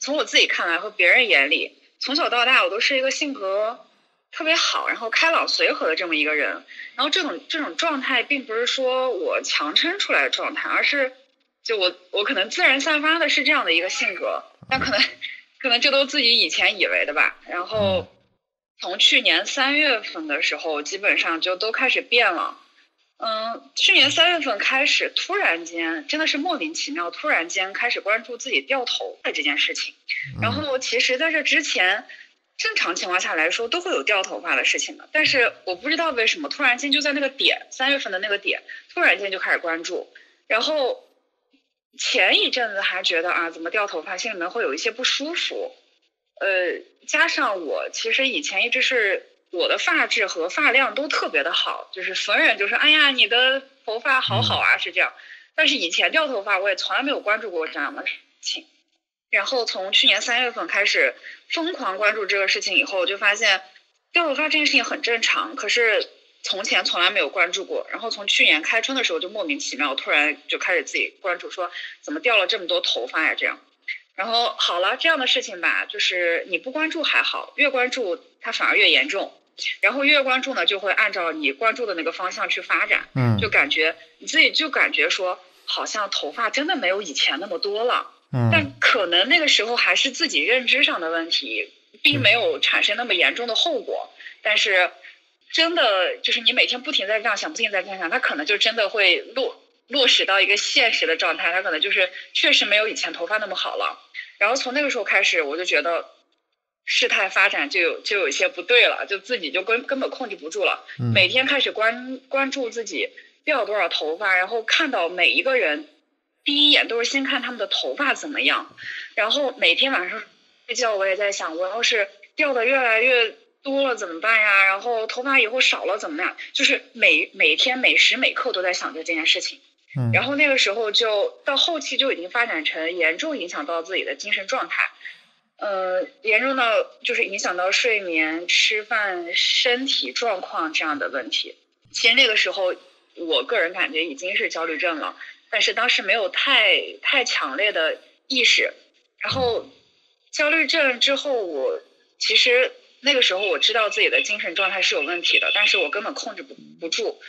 从我自己看来和别人眼里，从小到大我都是一个性格特别好，然后开朗随和的这么一个人。然后这种这种状态，并不是说我强撑出来的状态，而是就我我可能自然散发的是这样的一个性格。但可能可能这都自己以前以为的吧。然后从去年三月份的时候，基本上就都开始变了。嗯，去年三月份开始，突然间真的是莫名其妙，突然间开始关注自己掉头发这件事情。然后其实在这之前，正常情况下来说都会有掉头发的事情的，但是我不知道为什么突然间就在那个点，三月份的那个点，突然间就开始关注。然后前一阵子还觉得啊，怎么掉头发，心里面会有一些不舒服。呃，加上我其实以前一直是。我的发质和发量都特别的好，就是逢人就说：“哎呀，你的头发好好啊！”是这样。但是以前掉头发，我也从来没有关注过这样的事情。然后从去年三月份开始疯狂关注这个事情以后，就发现掉头发这件事情很正常。可是从前从来没有关注过。然后从去年开春的时候，就莫名其妙突然就开始自己关注，说怎么掉了这么多头发呀？这样。然后好了，这样的事情吧，就是你不关注还好，越关注它反而越严重。然后越关注呢，就会按照你关注的那个方向去发展，嗯，就感觉你自己就感觉说，好像头发真的没有以前那么多了，嗯，但可能那个时候还是自己认知上的问题，并没有产生那么严重的后果。但是真的就是你每天不停在这样想，不停在这样想，它可能就真的会落落实到一个现实的状态，它可能就是确实没有以前头发那么好了。然后从那个时候开始，我就觉得。事态发展就有就有一些不对了，就自己就根根本控制不住了。每天开始关关注自己掉多少头发，然后看到每一个人，第一眼都是先看他们的头发怎么样。然后每天晚上睡觉我也在想，我要是掉的越来越多了怎么办呀？然后头发以后少了怎么样？就是每每天每时每刻都在想着这件事情。然后那个时候就到后期就已经发展成严重影响到自己的精神状态。呃，严重到就是影响到睡眠、吃饭、身体状况这样的问题。其实那个时候，我个人感觉已经是焦虑症了，但是当时没有太太强烈的意识。然后焦虑症之后，我其实那个时候我知道自己的精神状态是有问题的，但是我根本控制不不住，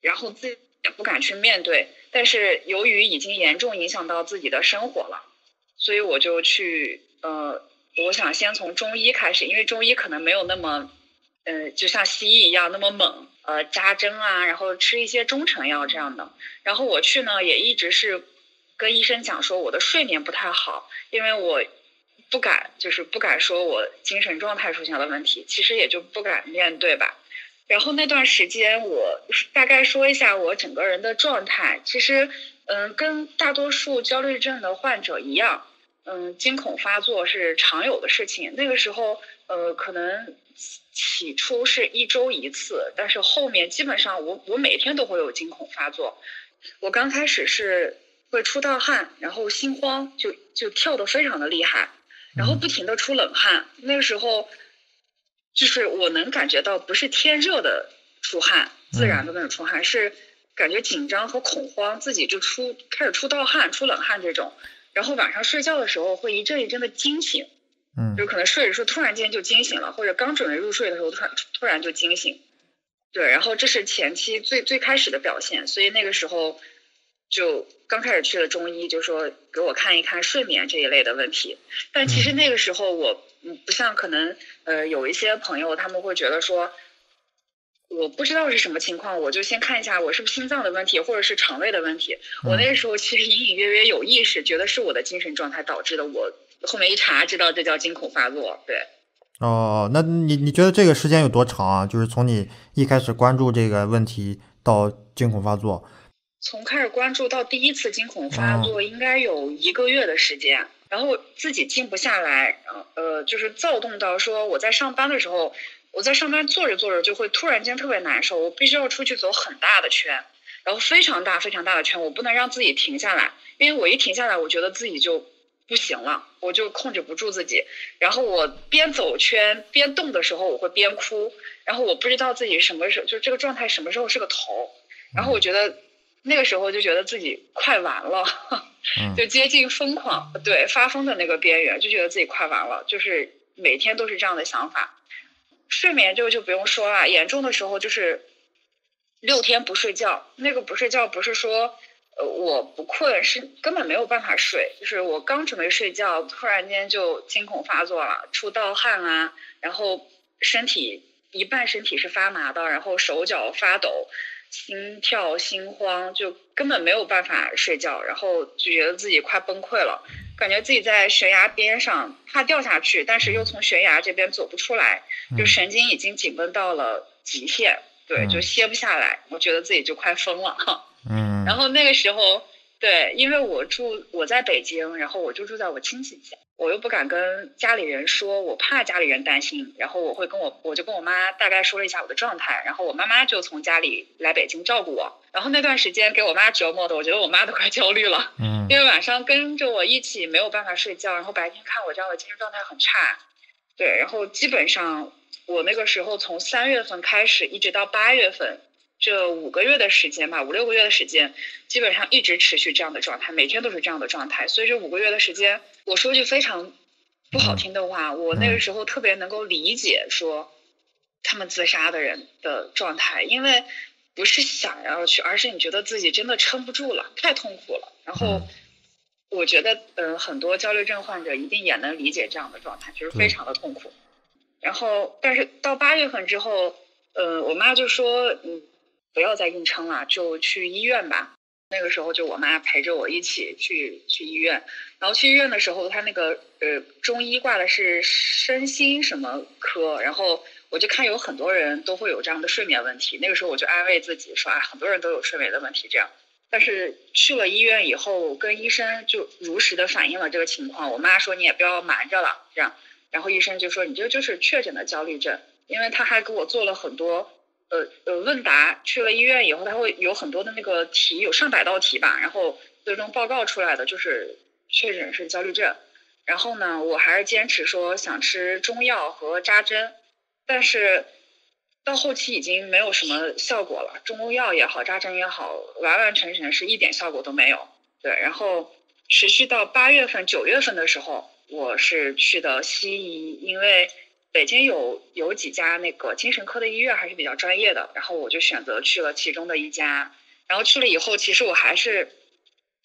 然后自己也不敢去面对。但是由于已经严重影响到自己的生活了，所以我就去。呃，我想先从中医开始，因为中医可能没有那么，呃，就像西医一样那么猛，呃，扎针啊，然后吃一些中成药这样的。然后我去呢，也一直是跟医生讲说我的睡眠不太好，因为我不敢，就是不敢说我精神状态出现了问题，其实也就不敢面对吧。然后那段时间，我大概说一下我整个人的状态，其实，嗯，跟大多数焦虑症的患者一样。嗯，惊恐发作是常有的事情。那个时候，呃，可能起初是一周一次，但是后面基本上我我每天都会有惊恐发作。我刚开始是会出大汗，然后心慌，就就跳得非常的厉害，然后不停的出冷汗。那个时候，就是我能感觉到不是天热的出汗，自然的那种出汗，是感觉紧张和恐慌，自己就出开始出盗汗、出冷汗这种。然后晚上睡觉的时候会一阵一阵的惊醒，嗯，就可能睡着睡突然间就惊醒了，或者刚准备入睡的时候突然突然就惊醒，对，然后这是前期最最开始的表现，所以那个时候就刚开始去了中医，就说给我看一看睡眠这一类的问题。但其实那个时候我嗯不像可能呃有一些朋友他们会觉得说。我不知道是什么情况，我就先看一下我是不是心脏的问题，或者是肠胃的问题。我那时候其实隐隐约约有意识，觉得是我的精神状态导致的。我后面一查，知道这叫惊恐发作。对。哦，那你你觉得这个时间有多长啊？就是从你一开始关注这个问题到惊恐发作。从开始关注到第一次惊恐发作，应该有一个月的时间。然后自己静不下来，呃，就是躁动到说我在上班的时候。我在上班坐着坐着就会突然间特别难受，我必须要出去走很大的圈，然后非常大非常大的圈，我不能让自己停下来，因为我一停下来，我觉得自己就不行了，我就控制不住自己。然后我边走圈边动的时候，我会边哭，然后我不知道自己什么时候就这个状态什么时候是个头，然后我觉得那个时候就觉得自己快完了，嗯 就接近疯狂，对发疯的那个边缘，就觉得自己快完了，就是每天都是这样的想法。睡眠就就不用说了，严重的时候就是六天不睡觉。那个不睡觉不是说呃我不困，是根本没有办法睡。就是我刚准备睡觉，突然间就惊恐发作了，出盗汗啊，然后身体一半身体是发麻的，然后手脚发抖，心跳心慌，就根本没有办法睡觉，然后就觉得自己快崩溃了。感觉自己在悬崖边上，怕掉下去，但是又从悬崖这边走不出来，就神经已经紧绷到了极限，对，嗯就歇不下来。我觉得自己就快疯了哈。嗯，然后那个时候，对，因为我住我在北京，然后我就住在我亲戚家，我又不敢跟家里人说，我怕家里人担心，然后我会跟我我就跟我妈大概说了一下我的状态，然后我妈妈就从家里来北京照顾我，然后那段时间给我妈折磨的，我觉得我妈都快焦虑了。嗯。因为晚上跟着我一起没有办法睡觉，然后白天看我这样的精神状态很差，对，然后基本上我那个时候从三月份开始一直到八月份这五个月的时间吧，五六个月的时间，基本上一直持续这样的状态，每天都是这样的状态，所以这五个月的时间，我说句非常不好听的话，我那个时候特别能够理解说他们自杀的人的状态，因为不是想要去，而是你觉得自己真的撑不住了，太痛苦了。然后嗯。我觉得，呃，很多焦虑症患者一定也能理解这样的状态，就是非常的痛苦。然后，但是到八月份之后，呃，我妈就说，嗯，不要再硬撑了，就去医院吧。那个时候就我妈陪着我一起去去医院，然后去医院的时候，她那个呃中医挂的是身心什么科，然后我就看有很多人都会有这样的睡眠问题。那个时候我就安慰自己说啊，很多人都有睡眠的问题这样。但是去了医院以后，跟医生就如实的反映了这个情况。我妈说你也不要瞒着了，这样。然后医生就说你这就是确诊的焦虑症，因为他还给我做了很多呃呃问答。去了医院以后，他会有很多的那个题，有上百道题吧，然后最终报告出来的就是确诊是焦虑症。然后呢，我还是坚持说想吃中药和扎针，但是到后期已经没有什么效果了，中药也好，扎针也好，完完全全是一点效果都没有。对，然后持续到八月份、九月份的时候，我是去的西医，因为北京有有几家那个精神科的医院还是比较专业的，然后我就选择去了其中的一家。然后去了以后，其实我还是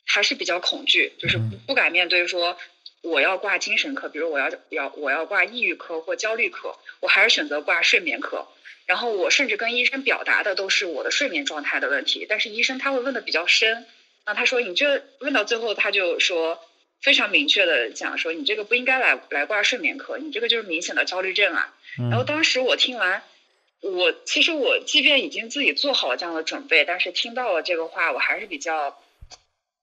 还是比较恐惧，就是不不敢面对说我要挂精神科，比如我要要我要挂抑郁科或焦虑科，我还是选择挂睡眠科。然后我甚至跟医生表达的都是我的睡眠状态的问题，但是医生他会问的比较深，那他说你这问到最后他就说非常明确的讲说你这个不应该来来挂睡眠科，你这个就是明显的焦虑症啊。然后嗯当时我听完，我其实我即便已经自己做好了这样的准备，但是听到了这个话，我还是比较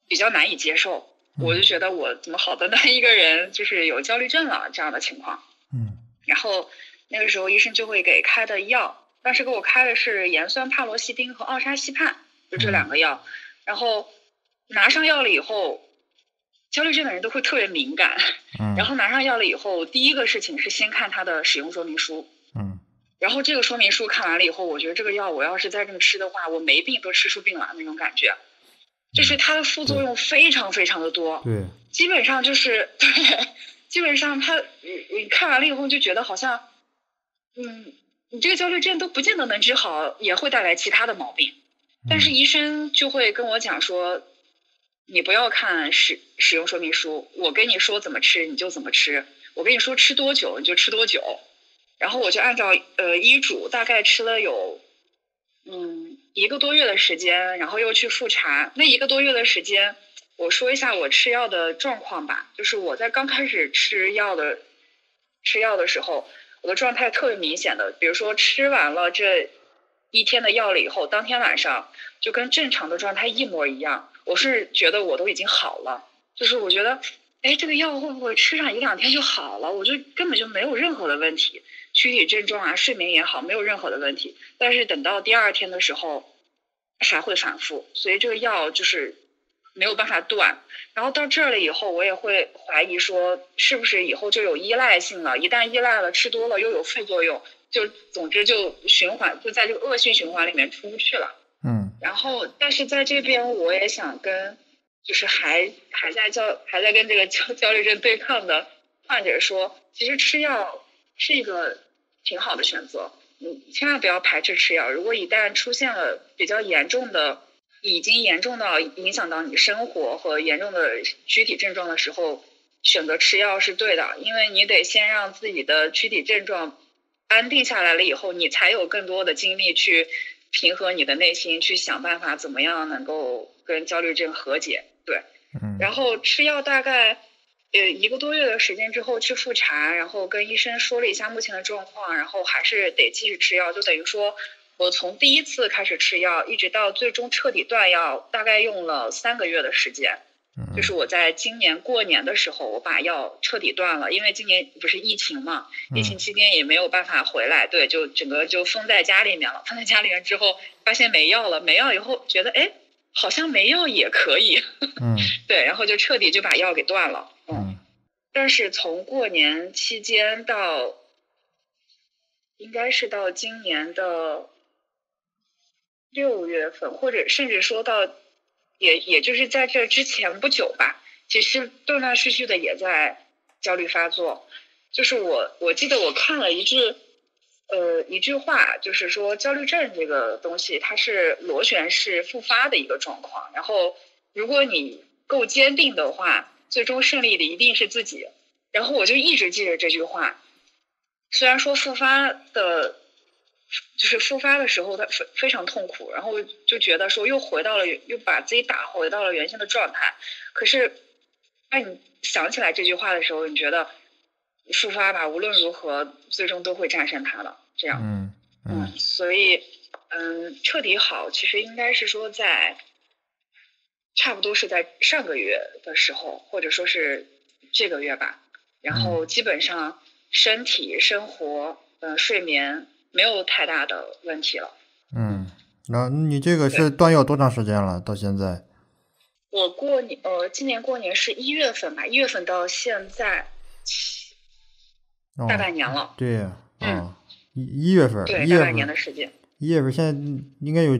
比较难以接受。我就觉得我怎么好端端一个人就是有焦虑症了这样的情况。嗯然后那个时候医生就会给开的药，当时给我开的是盐酸帕罗西汀和奥沙西泮，就这两个药。然后拿上药了以后，焦虑症的人都会特别敏感。嗯，然后拿上药了以后，第一个事情是先看它的使用说明书。嗯然后这个说明书看完了以后，我觉得这个药我要是再这么吃的话，我没病都吃出病了那种感觉，就是它的副作用非常非常的多。对，基本上就是对，基本上他你你看完了以后就觉得好像，嗯，你这个焦虑症都不见得能治好，也会带来其他的毛病。但是医生就会跟我讲说，你不要看使使用说明书，我跟你说怎么吃你就怎么吃，我跟你说吃多久你就吃多久，然后我就按照呃医嘱大概吃了有嗯一个多月的时间，然后又去复查，那一个多月的时间。我说一下我吃药的状况吧，就是我在刚开始吃药的吃药的时候，我的状态特别明显的，比如说吃完了这一天的药了以后，当天晚上就跟正常的状态一模一样，我是觉得我都已经好了，就是我觉得，哎，这个药会不会吃上一两天就好了？我就根本就没有任何的问题，躯体症状啊，睡眠也好，没有任何的问题。但是等到第二天的时候，还会反复，所以这个药就是。没有办法断，然后到这儿了以后，我也会怀疑说，是不是以后就有依赖性了？一旦依赖了，吃多了又有副作用，就总之就循环，就在这个恶性循环里面出不去了。然后，但是在这边我也想跟，就是还还在焦还在跟这个焦 焦虑症对抗的患者说，其实吃药是一个挺好的选择。你千万不要排斥吃药。如果一旦出现了比较严重的，已经严重到影响到你生活和严重的躯体症状的时候，选择吃药是对的。因为你得先让自己的躯体症状安定下来了以后，你才有更多的精力去平和你的内心，去想办法怎么样能够跟焦虑症和解。对，嗯，然后吃药大概。呃，一个多月的时间之后去复查，然后跟医生说了一下目前的状况，然后还是得继续吃药，就等于说，我从第一次开始吃药，一直到最终彻底断药，大概用了三个月的时间。就是我在今年过年的时候，我把药彻底断了，因为今年不是疫情嘛，疫情期间也没有办法回来，对，就整个就封在家里面了。封在家里面之后，发现没药了，没药以后觉得，哎，好像没药也可以。嗯，对，然后就彻底就把药给断了。嗯，但是从过年期间到，应该是到今年的六月份，或者甚至说到，也也就是在这之前不久吧，其实断断续续的也在焦虑发作。就是我我记得我看了一句，呃，一句话，就是说焦虑症这个东西，它是螺旋式复发的一个状况。然后，如果你够坚定的话，最终胜利的一定是自己。然后我就一直记着这句话。虽然说复发的，就是复发的时候，他非非常痛苦，然后就觉得说又回到了，又把自己打回到了原先的状态。可是，当你想起来这句话的时候，你觉得复发吧，无论如何，最终都会战胜它的。这样，嗯嗯，所以，嗯，彻底好，其实应该是说在，差不多是在上个月的时候，或者说是这个月吧。然后基本上身体、生活、呃睡眠没有太大的问题了。嗯，那你这个是断药多长时间了？到现在？我过年，呃，今年过年是一月份吧，一月份到现在大半年了。对呀，嗯，一一月份，对，大半年份，的时间，一月份现在应该有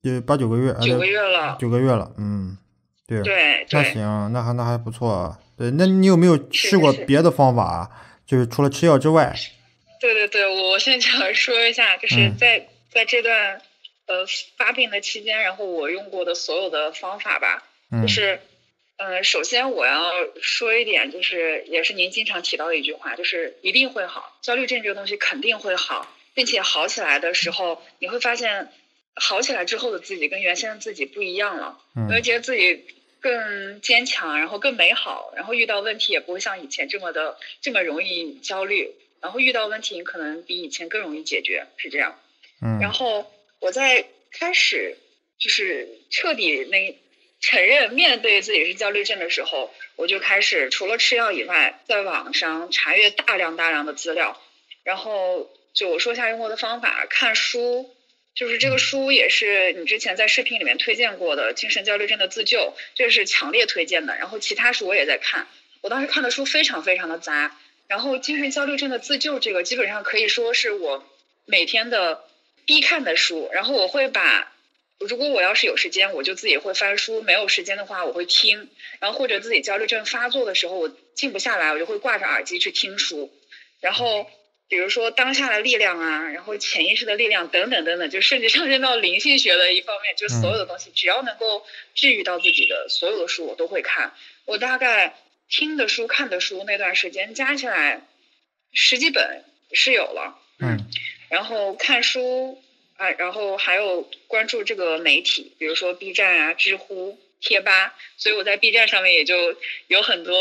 有八九个月，啊九个月了。九个月了，嗯，对，对对，那行，那还那还不错啊。对，那你有没有试过别的方法？就是除了吃药之外，对对对，我现在想说一下，就是嗯。在在这段呃发病的期间，然后我用过的所有的方法吧，嗯。就是，呃，首先我要说一点，就是也是您经常提到的一句话，就是一定会好，焦虑症这个东西肯定会好，并且好起来的时候，你会发现好起来之后的自己跟原先的自己不一样了，嗯。你会觉得自己更坚强，然后更美好，然后遇到问题也不会像以前这么的这么容易焦虑，然后遇到问题你可能比以前更容易解决，是这样。嗯然后我在开始就是彻底那承认面对自己是焦虑症的时候，我就开始除了吃药以外，在网上查阅大量大量的资料，然后就我说一下用过的方法，看书。就是这个书也是你之前在视频里面推荐过的《精神焦虑症的自救》，这个是强烈推荐的。然后其他书我也在看，我当时看的书非常非常的杂。然后精神焦虑症的自救这个基本上可以说是我每天的必看的书。然后我会把，如果我要是有时间，我就自己会翻书；没有时间的话，我会听。然后或者自己焦虑症发作的时候，我静不下来，我就会挂着耳机去听书。然后比如说当下的力量啊，然后潜意识的力量等等等等，就甚至上升到灵性学的一方面，就所有的东西，只要能够治愈到自己的所有的书，我都会看。我大概听的书、看的书那段时间加起来十几本是有了，嗯然后看书啊，然后还有关注这个媒体，比如说 B 站啊、知乎、贴吧，所以我在 B 站上面也就有很多，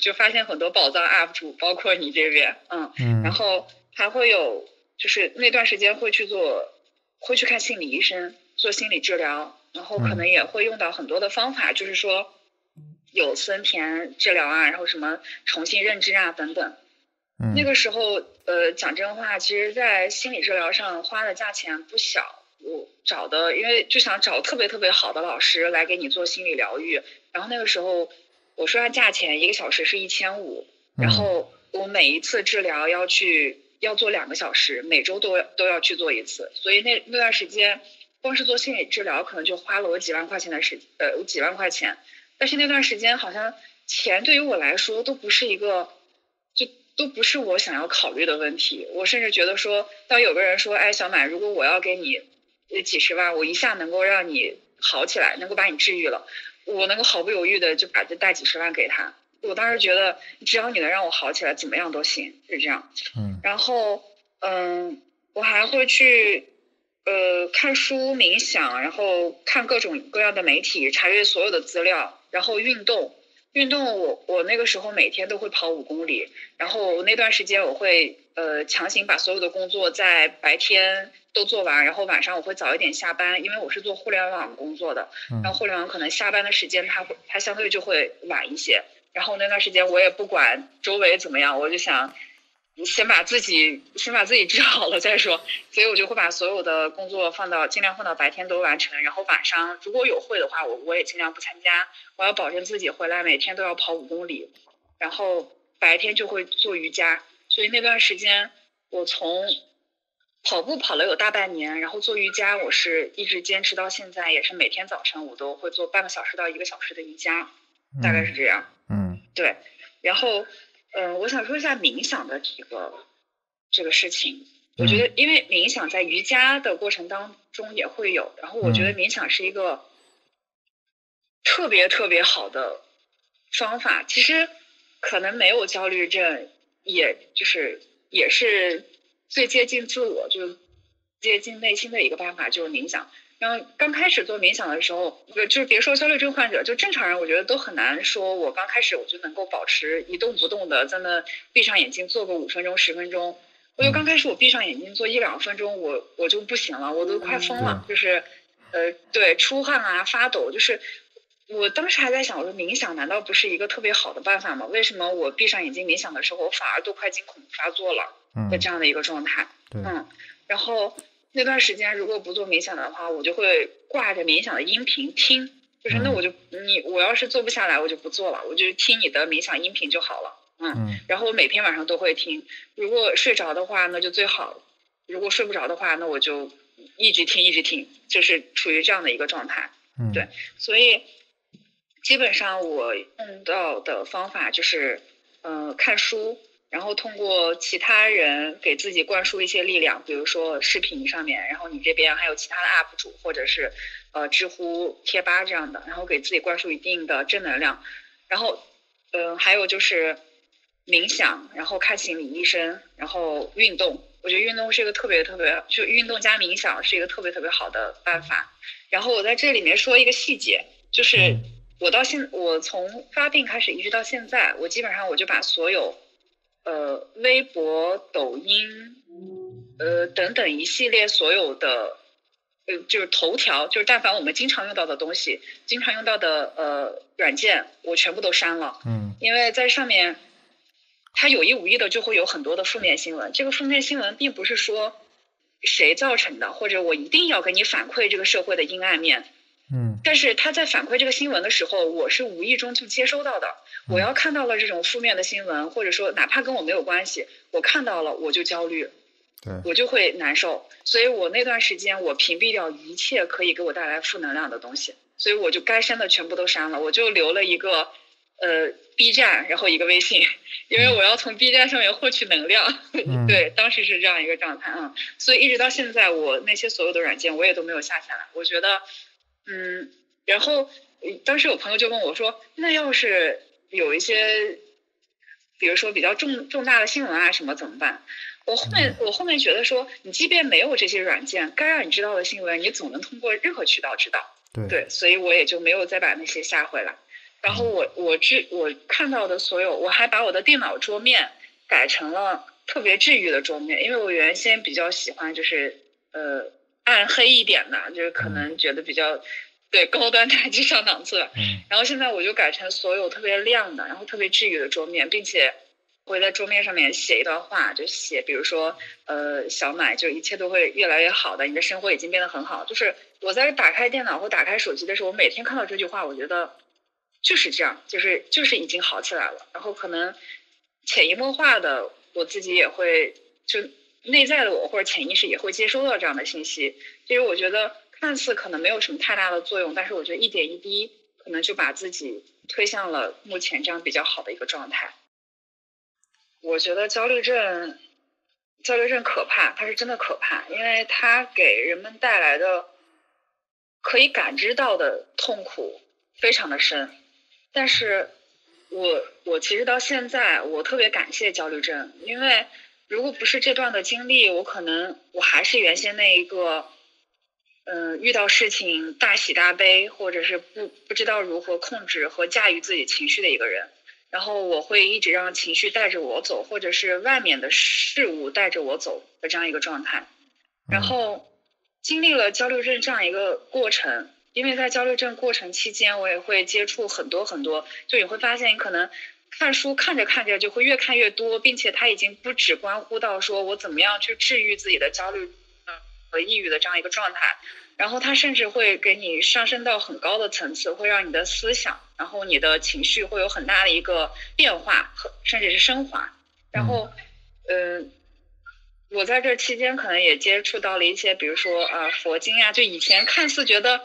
就发现很多宝藏 UP 主，包括你这边，嗯，嗯。然后还会有，就是那段时间会去做，会去看心理医生，做心理治疗，然后可能也会用到很多的方法，就是说有森田治疗啊，然后什么重新认知啊等等。嗯那个时候，呃，讲真话，其实，在心理治疗上花的价钱不小。我找的，因为就想找特别特别好的老师来给你做心理疗愈。然后那个时候，我说下价钱，一个小时是一千五，然后我每一次治疗要去要做两个小时，每周都要都要去做一次。所以那那段时间，光是做心理治疗可能就花了我几万块钱的时呃几万块钱，但是那段时间好像钱对于我来说都不是一个，就都不是我想要考虑的问题。我甚至觉得说，当有个人说，哎，小满，如果我要给你几十万，我一下能够让你好起来，能够把你治愈了，我能够毫不犹豫的就把这大几十万给他。我当时觉得，只要你能让我好起来，怎么样都行，是这样。嗯。然后，嗯，我还会去，呃，看书、冥想，然后看各种各样的媒体，查阅所有的资料，然后运动。运动，我我那个时候每天都会跑五公里。然后那段时间，我会呃强行把所有的工作在白天都做完，然后晚上我会早一点下班，因为我是做互联网工作的。嗯。然后互联网可能下班的时间，它会它相对就会晚一些。然后那段时间我也不管周围怎么样，我就想先把自己先把自己治好了再说。所以我就会把所有的工作放到尽量放到白天都完成，然后晚上如果有会的话，我我也尽量不参加。我要保证自己回来每天都要跑五公里，然后白天就会做瑜伽。所以那段时间我从跑步跑了有大半年，然后做瑜伽我是一直坚持到现在，也是每天早晨我都会做半个小时到一个小时的瑜伽，大概是这样。嗯，对，然后，嗯，我想说一下冥想的这个这个事情。我觉得，因为冥想在瑜伽的过程当中也会有，然后我觉得冥想是一个特别特别好的方法。其实可能没有焦虑症，也就是也是最接近自我，就接近内心的一个办法，就是冥想。然后刚开始做冥想的时候，就是别说焦虑症患者，就正常人，我觉得都很难说，我刚开始我就能够保持一动不动的在那闭上眼睛做个五分钟、十分钟。我就刚开始我闭上眼睛做一两分钟，我我就不行了，我都快疯了，就是呃，对，出汗啊、发抖，就是我当时还在想，我说冥想难道不是一个特别好的办法吗？为什么我闭上眼睛冥想的时候，我反而都快惊恐发作了的这样的一个状态？嗯，然后。那段时间如果不做冥想的话，我就会挂着冥想的音频听，就是那我就你我要是做不下来，我就不做了，我就听你的冥想音频就好了，嗯，然后我每天晚上都会听，如果睡着的话那就最好，如果睡不着的话，那我就一直听一直听，就是处于这样的一个状态，嗯，对，所以基本上我用到的方法就是，呃，看书。然后通过其他人给自己灌输一些力量，比如说视频上面，然后你这边还有其他的 UP 主或者是呃知乎贴吧这样的，然后给自己灌输一定的正能量。然后，嗯，还有就是冥想，然后看心理医生，然后运动。我觉得运动是一个特别特别，就运动加冥想是一个特别特别好的办法。然后我在这里面说一个细节，就是我到现我从发病开始一直到现在，我基本上我就把所有。呃，微博、抖音，呃，等等一系列所有的，呃，就是头条，就是但凡我们经常用到的东西，经常用到的呃软件，我全部都删了。嗯。因为在上面，它有意无意的就会有很多的负面新闻。这个负面新闻并不是说谁造成的，或者我一定要给你反馈这个社会的阴暗面。嗯。但是他在反馈这个新闻的时候，我是无意中就接收到的。我要看到了这种负面的新闻，或者说哪怕跟我没有关系，我看到了我就焦虑，对我就会难受。所以我那段时间我屏蔽掉一切可以给我带来负能量的东西，所以我就该删的全部都删了，我就留了一个呃 B 站，然后一个微信，因为我要从 B 站上面获取能量。对，当时是这样一个状态啊，所以一直到现在，我那些所有的软件我也都没有下下来。我觉得，嗯，然后当时有朋友就问我说，那要是。有一些，比如说比较重重大的新闻啊什么怎么办？我后面我后面觉得说，你即便没有这些软件，该让你知道的新闻，你总能通过任何渠道知道。对，所以我也就没有再把那些下回来。然后我我治我看到的所有，我还把我的电脑桌面改成了特别治愈的桌面，因为我原先比较喜欢就是呃暗黑一点的，就是可能觉得比较。对高端大气上档次，嗯，然后现在我就改成所有特别亮的，然后特别治愈的桌面，并且会在桌面上面写一段话，就写，比如说，呃，小买，就一切都会越来越好的，你的生活已经变得很好。就是我在打开电脑或打开手机的时候，我每天看到这句话，我觉得就是这样，就是就是已经好起来了。然后可能潜移默化的，我自己也会就内在的我或者潜意识也会接收到这样的信息。其实我觉得。看似可能没有什么太大的作用，但是我觉得一点一滴可能就把自己推向了目前这样比较好的一个状态。我觉得焦虑症，焦虑症可怕，它是真的可怕，因为它给人们带来的可以感知到的痛苦非常的深。但是，我我其实到现在，我特别感谢焦虑症，因为如果不是这段的经历，我可能我还是原先那一个，嗯，遇到事情大喜大悲，或者是不不知道如何控制和驾驭自己情绪的一个人。然后我会一直让情绪带着我走，或者是外面的事物带着我走的这样一个状态。然后经历了焦虑症这样一个过程，因为在焦虑症过程期间，我也会接触很多很多，就你会发现，你可能看书看着看着就会越看越多，并且它已经不只关乎到说我怎么样去治愈自己的焦虑和抑郁的这样一个状态。然后它甚至会给你上升到很高的层次，会让你的思想，然后你的情绪会有很大的一个变化和甚至是升华。然后，嗯，我在这期间可能也接触到了一些，比如说啊佛经啊，就以前看似觉得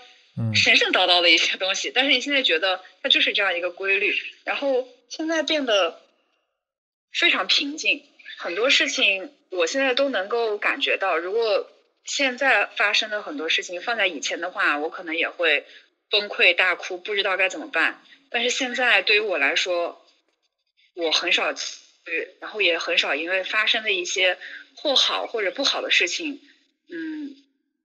神神叨叨的一些东西，但是你现在觉得它就是这样一个规律。然后现在变得非常平静，很多事情我现在都能够感觉到，如果。现在发生的很多事情，放在以前的话，我可能也会崩溃大哭，不知道该怎么办。但是现在对于我来说，我很少，然后也很少因为发生的一些或好或者不好的事情，嗯，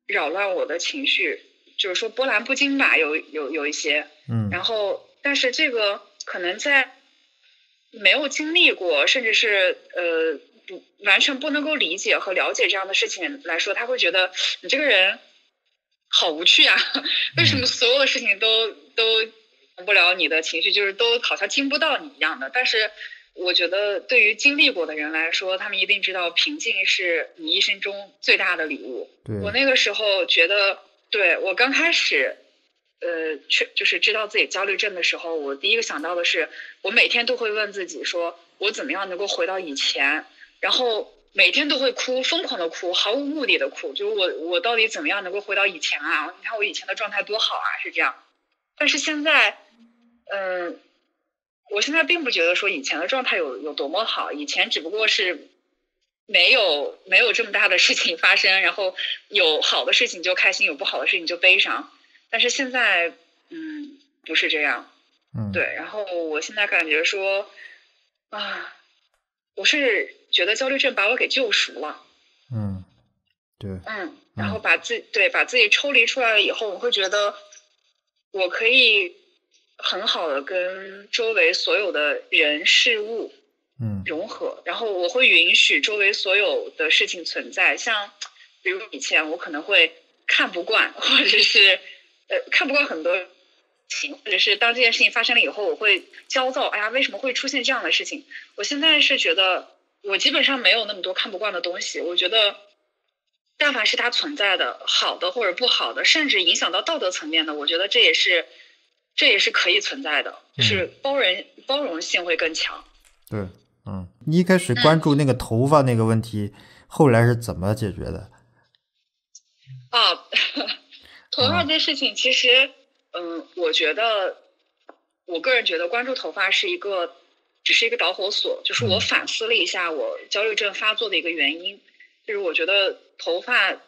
扰乱我的情绪，就是说波澜不惊吧，有有有一些，嗯。然后，但是这个可能在没有经历过，甚至是呃。不完全不能够理解和了解这样的事情来说，他会觉得你这个人好无趣啊！为什么所有的事情都都不了你的情绪，就是都好像听不到你一样的？但是我觉得，对于经历过的人来说，他们一定知道平静是你一生中最大的礼物。我那个时候觉得，对我刚开始，呃，确就是知道自己焦虑症的时候，我第一个想到的是，我每天都会问自己，说我怎么样能够回到以前。然后每天都会哭，疯狂的哭，毫无目的的哭。就是我，我到底怎么样能够回到以前啊？你看我以前的状态多好啊，是这样。但是现在，嗯，我现在并不觉得说以前的状态有有多么好。以前只不过是没有没有这么大的事情发生，然后有好的事情就开心，有不好的事情就悲伤。但是现在，嗯，不是这样。嗯，对。然后我现在感觉说，啊。我是觉得焦虑症把我给救赎了，嗯，对，嗯，然后把自对把自己抽离出来了以后，我会觉得我可以很好的跟周围所有的人事物嗯融合，然后我会允许周围所有的事情存在，像比如以前我可能会看不惯，或者是呃看不惯很多情。或者是当这件事情发生了以后，我会焦躁。哎呀，为什么会出现这样的事情？我现在是觉得，我基本上没有那么多看不惯的东西。我觉得，但凡是它存在的，好的或者不好的，甚至影响到道德层面的，我觉得这也是，这也是可以存在的，就是包容包容性会更强。对，嗯，你一开始关注那个头发那个问题，后来是怎么解决的？啊，头发这事情其实。嗯，我觉得，我个人觉得关注头发是一个，只是一个导火索。就是我反思了一下我焦虑症发作的一个原因，就是我觉得头发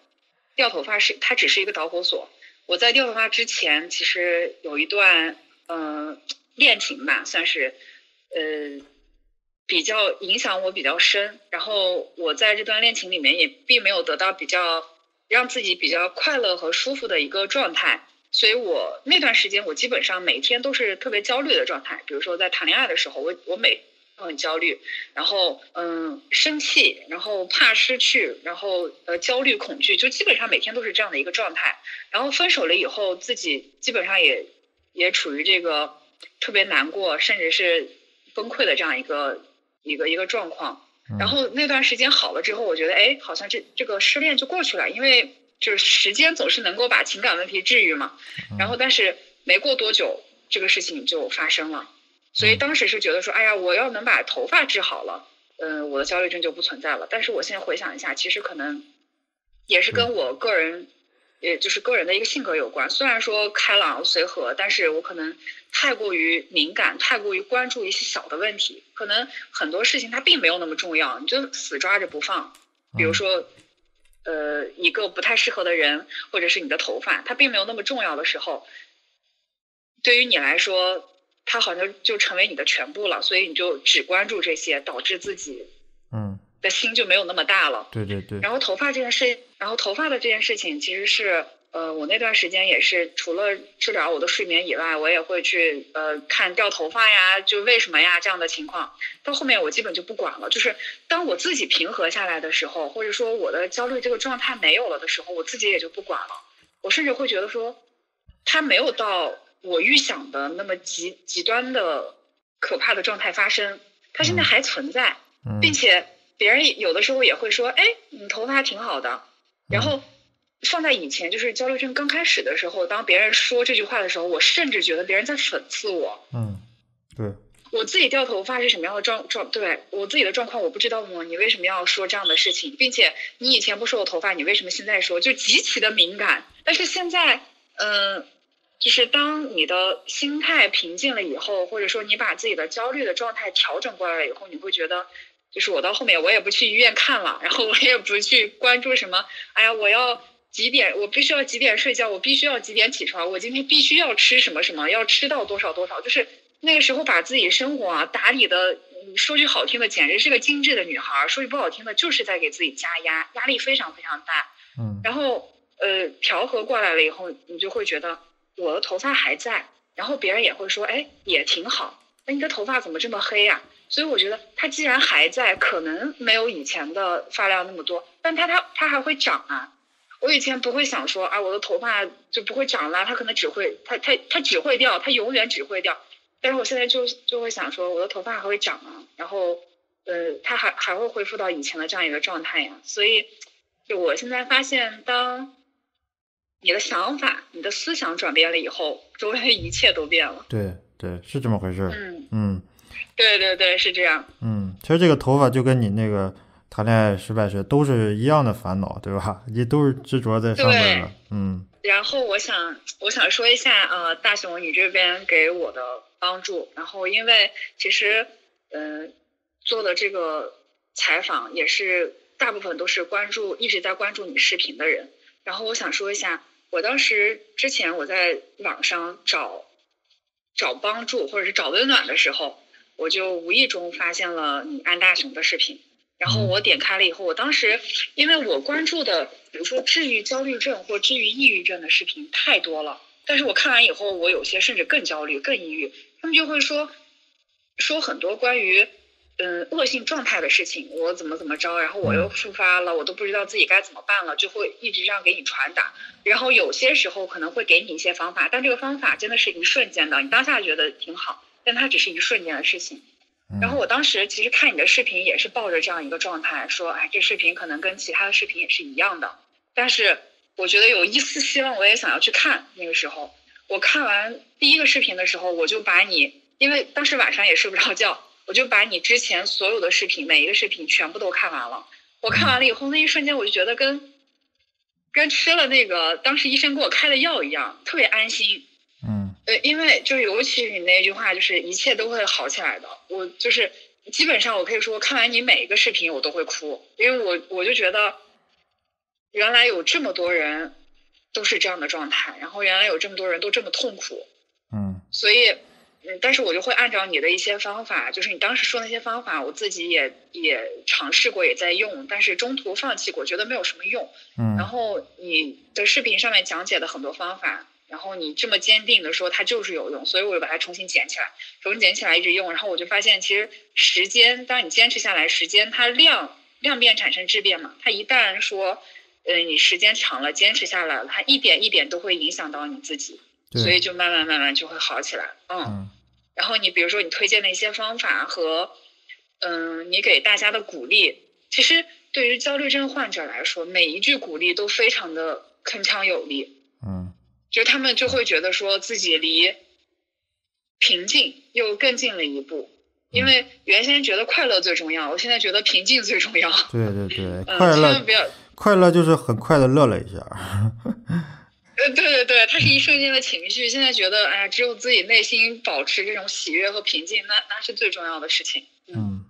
掉头发是它只是一个导火索。我在掉头发之前，其实有一段嗯恋情吧，算是呃比较影响我比较深。然后我在这段恋情里面也并没有得到比较让自己比较快乐和舒服的一个状态。所以我那段时间，我基本上每天都是特别焦虑的状态。比如说在谈恋爱的时候，我我每都很焦虑，然后嗯生气，然后怕失去，然后呃焦虑恐惧，就基本上每天都是这样的一个状态。然后分手了以后，自己基本上也也处于这个特别难过，甚至是崩溃的这样一个一个一个状况。然后那段时间好了之后，我觉得哎，好像这这个失恋就过去了，因为。就是时间总是能够把情感问题治愈嘛，然后但是没过多久，这个事情就发生了，所以当时是觉得说，哎呀，我要能把头发治好了，嗯，我的焦虑症就不存在了。但是我现在回想一下，其实可能也是跟我个人也就是个人的一个性格有关。虽然说开朗随和，但是我可能太过于敏感，太过于关注一些小的问题，可能很多事情它并没有那么重要，你就死抓着不放。比如说，呃，一个不太适合的人，或者是你的头发，它并没有那么重要的时候，对于你来说，它好像就成为你的全部了，所以你就只关注这些，导致自己嗯的心就没有那么大了。对对对，然后头发这件事，然后头发的这件事情，其实是呃，我那段时间也是除了治疗我的睡眠以外，我也会去呃看掉头发呀，就为什么呀这样的情况。到后面我基本就不管了，就是当我自己平和下来的时候，或者说我的焦虑这个状态没有了的时候，我自己也就不管了。我甚至会觉得说，它没有到我预想的那么极极端的可怕的状态发生，它现在还存在。嗯并且别人有的时候也会说，哎，你头发挺好的。然后放在以前，就是焦虑症刚开始的时候，当别人说这句话的时候，我甚至觉得别人在讽刺我。嗯对，我自己掉头发是什么样的状状？对我自己的状况我不知道吗？你为什么要说这样的事情？并且你以前不说我头发，你为什么现在说？就极其的敏感。但是现在，嗯、就是当你的心态平静了以后，或者说你把自己的焦虑的状态调整过来了以后，你会觉得，就是我到后面我也不去医院看了，然后我也不去关注什么，哎呀，我要几点，我必须要几点睡觉，我必须要几点起床，我今天必须要吃什么什么，要吃到多少多少，就是那个时候把自己生活啊打理的，嗯说句好听的，简直是个精致的女孩儿；说句不好听的，就是在给自己加压，压力非常非常大。嗯然后呃调和过来了以后，你就会觉得我的头发还在，然后别人也会说，哎，也挺好。那你的头发怎么这么黑呀、所以我觉得它既然还在，可能没有以前的发量那么多，但它它它还会长啊。我以前不会想说啊，我的头发就不会长了，它可能只会它它它只会掉，它永远只会掉。但是我现在就就会想说，我的头发还会长啊，然后呃，它还还会恢复到以前的这样一个状态呀。所以，就我现在发现，当你的想法、你的思想转变了以后，周围的一切都变了。对对，是这么回事儿。嗯，嗯对对对，是这样。嗯，其实这个头发就跟你那个谈恋爱失败时都是一样的烦恼，对吧？你都是执着在上面了。嗯然后我想，我想说一下，呃，大熊你这边给我的帮助。然后因为其实，呃，做的这个采访也是大部分都是关注一直在关注你视频的人。然后我想说一下，我当时之前我在网上找找帮助或者是找温暖的时候，我就无意中发现了你安大雄的视频。然后我点开了以后，我当时因为我关注的，比如说治愈焦虑症或治愈抑郁症的视频太多了，但是我看完以后，我有些甚至更焦虑、更抑郁。他们就会说说很多关于嗯恶性状态的事情，我怎么怎么着，然后我又复发了，我都不知道自己该怎么办了，就会一直这样给你传达。然后有些时候可能会给你一些方法，但这个方法真的是一瞬间的，你当下觉得挺好，但它只是一瞬间的事情。嗯然后我当时其实看你的视频也是抱着这样一个状态，说，哎，这视频可能跟其他的视频也是一样的，但是我觉得有一丝希望，我也想要去看。那个时候，我看完第一个视频的时候，我就把你，因为当时晚上也睡不着觉，我就把你之前所有的视频，每一个视频全部都看完了。我看完了以后，那一瞬间我就觉得跟跟吃了那个当时医生给我开的药一样，特别安心。嗯呃，因为就尤其是你那句话，就是一切都会好起来的。我就是基本上我可以说，看完你每一个视频我都会哭，因为我我就觉得，原来有这么多人都是这样的状态，然后原来有这么多人都这么痛苦，嗯所以，嗯，但是我就会按照你的一些方法，就是你当时说那些方法，我自己也也尝试过，也在用，但是中途放弃过，觉得没有什么用。嗯然嗯后你的视频上面讲解的很多方法，然后你这么坚定的说它就是有用，所以我就把它重新捡起来，重新捡起来一直用，然后我就发现其实时间，当你坚持下来，时间它量量变产生质变嘛，它一旦说，呃，你时间长了，坚持下来了，它一点一点都会影响到你自己，所以就慢慢慢慢就会好起来，嗯。嗯。然后你比如说你推荐的一些方法和，嗯，你给大家的鼓励，其实对于焦虑症患者来说，每一句鼓励都非常的铿锵有力，嗯就他们就会觉得说自己离平静又更近了一步。因为原先觉得快乐最重要，我现在觉得平静最重要。对对对，嗯，快乐快乐就是很快的乐了一下。呃，对对对，它是一瞬间的情绪。现在觉得，哎呀，只有自己内心保持这种喜悦和平静，那那是最重要的事情。嗯，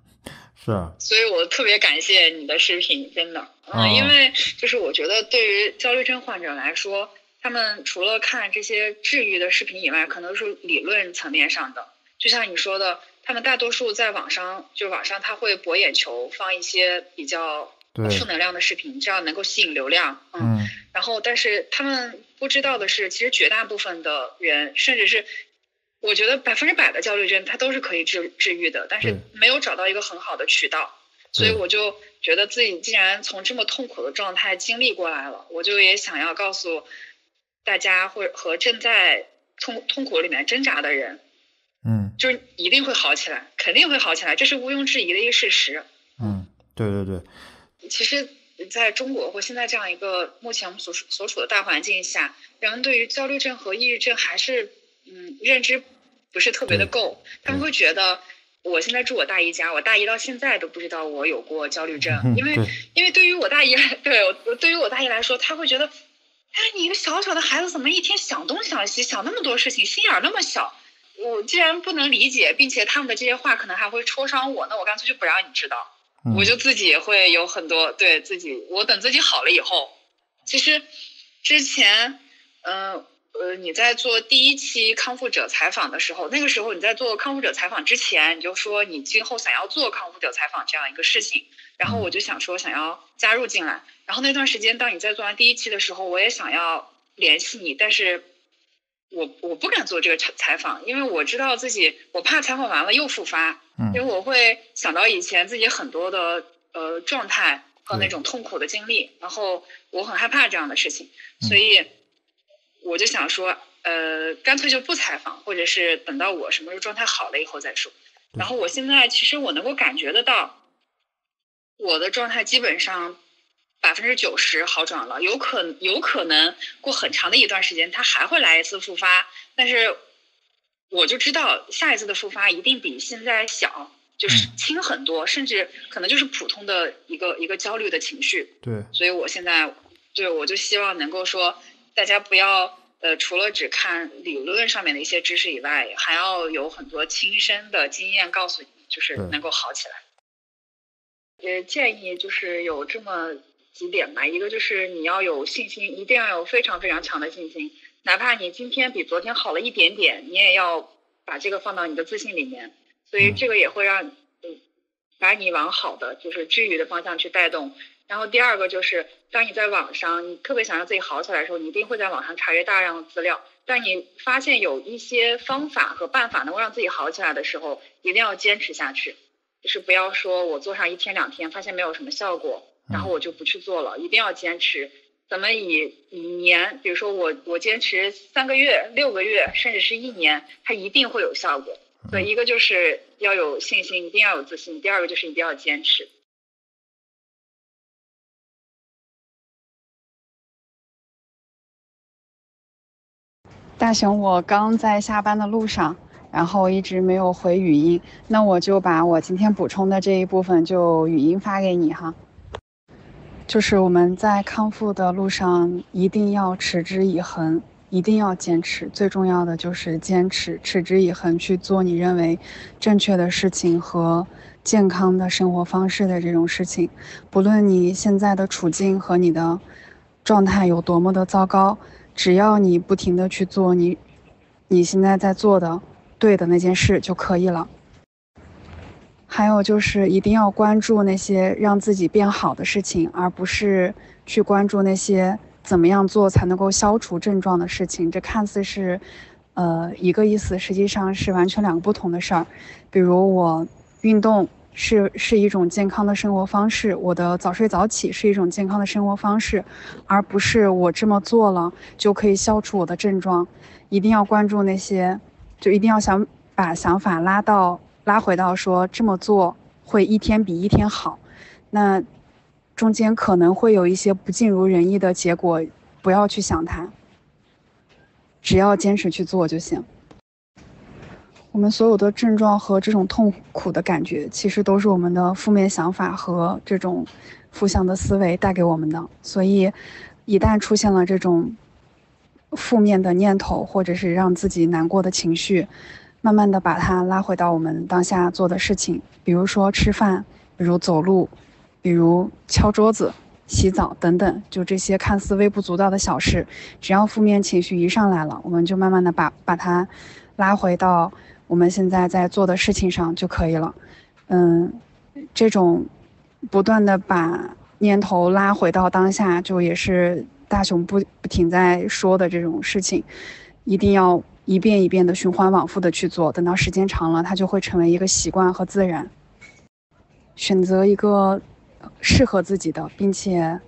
是啊。所以我特别感谢你的视频，真的，嗯，因为就是我觉得对于焦虑症患者来说，他们除了看这些治愈的视频以外，可能是理论层面上的。就像你说的，他们大多数在网上，就网上他会博眼球，放一些比较。负能量的视频，这样能够吸引流量。嗯，然后，但是他们不知道的是，其实绝大部分的人，甚至是我觉得百分之百的焦虑症，他都是可以治治愈的，但是没有找到一个很好的渠道。所以我就觉得自己既然从这么痛苦的状态经历过来了，我就也想要告诉大家，或和正在痛痛苦里面挣扎的人，嗯，就是一定会好起来，肯定会好起来，这是毋庸置疑的一个事实。嗯，对对对。其实，在中国或现在这样一个目前我们所所处的大环境下，人们对于焦虑症和抑郁症还是嗯认知不是特别的够。他们会觉得，我现在住我大姨家，我大姨到现在都不知道我有过焦虑症，因为因为对于我大姨来，对对于我大姨来说，她会觉得，哎，你一个小小的孩子怎么一天想东想西，想那么多事情，心眼那么小？我既然不能理解，并且他们的这些话可能还会戳伤我，那我干脆就不让你知道。我就自己也会有很多对自己，我等自己好了以后，其实之前，嗯呃，你在做第一期康复者采访的时候，那个时候你在做康复者采访之前，你就说你今后想要做康复者采访这样一个事情，然后我就想说想要加入进来，然后那段时间当你在做完第一期的时候，我也想要联系你，但是。我我不敢做这个采采访，因为我知道自己，我怕采访完了又复发，因为我会想到以前自己很多的呃状态和那种痛苦的经历，然后我很害怕这样的事情，所以我就想说，呃，干脆就不采访，或者是等到我什么时候状态好了以后再说。然后我现在其实我能够感觉得到，我的状态基本上。百分之九十好转了，有可有可能过很长的一段时间，它还会来一次复发。但是我就知道下一次的复发一定比现在小，就是轻很多，甚至可能就是普通的一个一个焦虑的情绪。对，所以我现在对我就希望能够说，大家不要呃，除了只看理论上面的一些知识以外，还要有很多亲身的经验告诉你，就是能够好起来。呃建议就是有这么。几点吧，一个就是你要有信心，一定要有非常非常强的信心，哪怕你今天比昨天好了一点点，你也要把这个放到你的自信里面，所以这个也会让嗯把你往好的就是治愈的方向去带动。然后第二个就是，当你在网上你特别想让自己好起来的时候，你一定会在网上查阅大量的资料，但你发现有一些方法和办法能够让自己好起来的时候，一定要坚持下去，就是不要说我做上一天两天，发现没有什么效果。然后我就不去做了，一定要坚持。咱们以以年，比如说我我坚持三个月、六个月，甚至是一年，它一定会有效果。所以一个就是要有信心，一定要有自信；第二个就是一定要坚持。大熊，我刚在下班的路上，然后一直没有回语音，那我就把我今天补充的这一部分就语音发给你哈。就是我们在康复的路上，一定要持之以恒，一定要坚持。最重要的就是坚持，持之以恒去做你认为正确的事情和健康的生活方式的这种事情。不论你现在的处境和你的状态有多么的糟糕，只要你不停的去做你你现在在做的对的那件事就可以了。还有就是一定要关注那些让自己变好的事情，而不是去关注那些怎么样做才能够消除症状的事情。这看似是，呃，一个意思，实际上是完全两个不同的事儿。比如我运动是是一种健康的生活方式，我的早睡早起是一种健康的生活方式，而不是我这么做了就可以消除我的症状。一定要关注那些，就一定要想把想法拉到。拉回到说这么做会一天比一天好，那中间可能会有一些不尽如人意的结果，不要去想它，只要坚持去做就行。我们所有的症状和这种痛苦的感觉，其实都是我们的负面想法和这种负向的思维带给我们的。所以，一旦出现了这种负面的念头，或者是让自己难过的情绪，慢慢的把它拉回到我们当下做的事情，比如说吃饭，比如走路，比如敲桌子、洗澡等等，就这些看似微不足道的小事，只要负面情绪一上来了，我们就慢慢的把把它拉回到我们现在在做的事情上就可以了。嗯，这种不断的把念头拉回到当下，就也是。大雄不不停在说的这种事情，一定要一遍一遍的循环往复的去做，等到时间长了，它就会成为一个习惯和自然。选择一个适合自己的，并且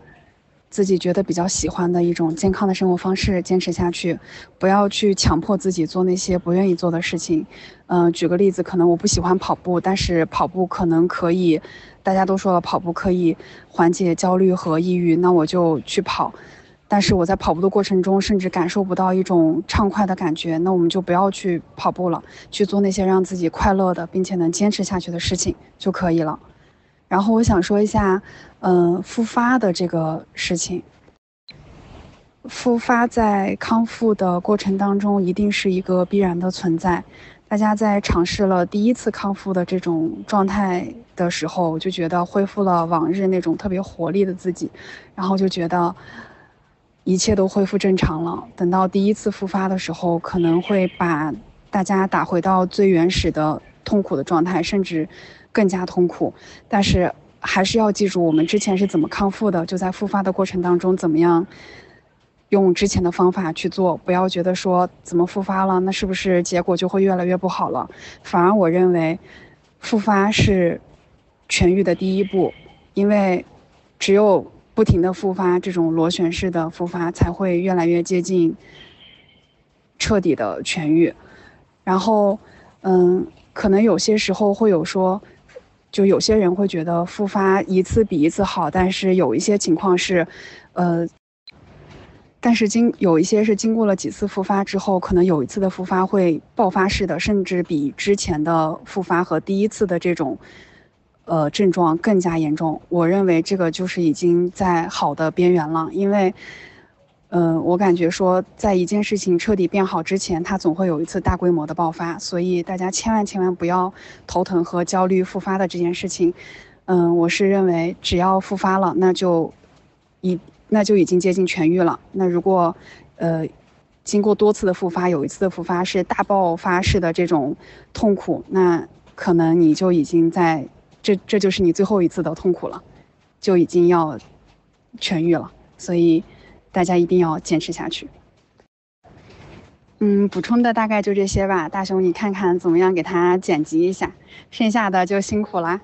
自己觉得比较喜欢的一种健康的生活方式，坚持下去，不要去强迫自己做那些不愿意做的事情。嗯，举个例子，可能我不喜欢跑步，但是跑步可能可以，大家都说了，跑步可以缓解焦虑和抑郁，那我就去跑。但是我在跑步的过程中，甚至感受不到一种畅快的感觉，那我们就不要去跑步了，去做那些让自己快乐的，并且能坚持下去的事情就可以了。然后我想说一下，嗯，复发的这个事情。复发在康复的过程当中，一定是一个必然的存在。大家在尝试了第一次康复的这种状态的时候，就觉得恢复了往日那种特别活力的自己，然后就觉得。一切都恢复正常了。等到第一次复发的时候，可能会把大家打回到最原始的痛苦的状态，甚至更加痛苦。但是还是要记住，我们之前是怎么康复的，就在复发的过程当中，怎么样用之前的方法去做。不要觉得说怎么复发了，那是不是结果就会越来越不好了？反而我认为，复发是痊愈的第一步，因为只有。不停的复发，这种螺旋式的复发才会越来越接近彻底的痊愈。然后，嗯，可能有些时候会有说，就有些人会觉得复发一次比一次好，但是有一些情况是，呃，但是经有一些是经过了几次复发之后，可能有一次的复发会爆发式的，甚至比之前的复发和第一次的这种。呃，症状更加严重。我认为这个就是已经在好的边缘了，因为，嗯，我感觉说，在一件事情彻底变好之前，它总会有一次大规模的爆发，所以大家千万千万不要头疼和焦虑复发的这件事情。嗯，我是认为只要复发了，那就已那就已经接近痊愈了。那如果，呃，经过多次的复发，有一次的复发是大爆发式的这种痛苦，那可能你就已经在。这这就是你最后一次的痛苦了，就已经要痊愈了，所以大家一定要坚持下去。嗯，补充的大概就这些吧，大熊，你看看怎么样给它剪辑一下，剩下的就辛苦啦。